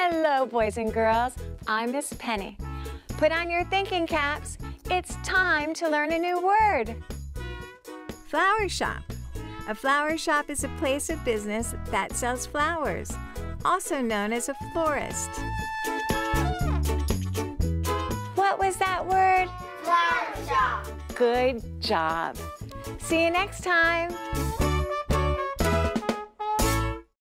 Hello, boys and girls. I'm Miss Penny. Put on your thinking caps. It's time to learn a new word. Flower shop. A flower shop is a place of business that sells flowers, also known as a florist. What was that word? Flower shop. Good job. See you next time.